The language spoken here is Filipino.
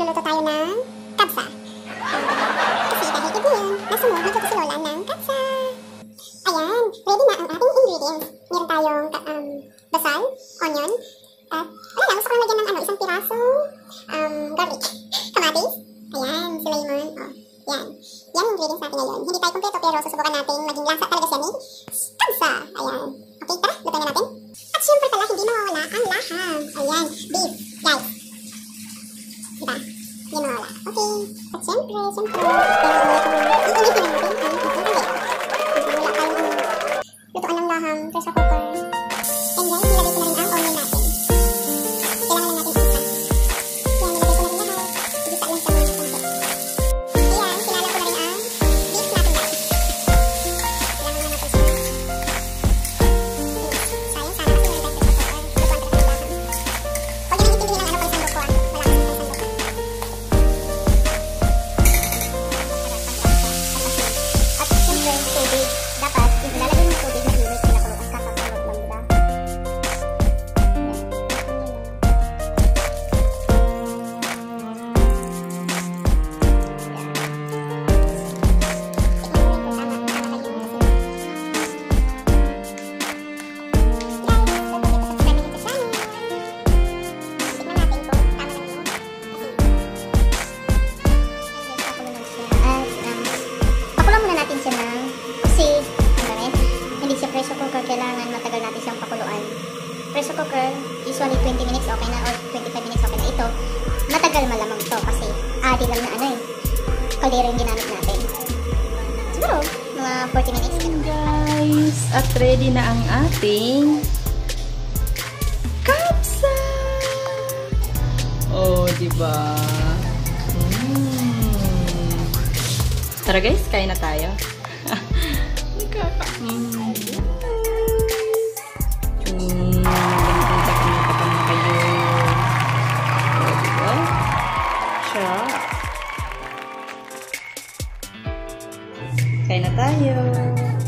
magluluto tayo ng kapsa. Kasi dahil ito yun, nasa mood magluto si Lola ng kapsa. Ayan, ready na ang ating ingredients. Meron tayong um, basal, onion, at wala lang, gusto ko lang ng ano, isang piraso um, garlic, kamatis, ayan, si lemon, oh, yan. Yan ang ingredients natin ngayon. Hindi tayo kompleto pero susubukan natin maging lasa talaga siya ni kapsa. Ayan. Okay, tara, lutuin na natin. At syempre pala, hindi mawawala ang laham. Ayan, beef, guys. Diba? Hindi mawawala. Okay. Natin ang ating tubig. Wala tayong lutuan ng laham, pressure cooker. And then, nilagay ko na rin ang onion usually 20 minutes okay na or 25 minutes okay na. Ito, matagal malamang to kasi adi lang na ano eh. Kaldero yung ginamit natin. Siguro, mga 40 minutes. ganun. guys, at ready na ang ating kapsa. Oh, di ba? Mm. Tara guys, kain na tayo. Nakaka... Mm, 带哟。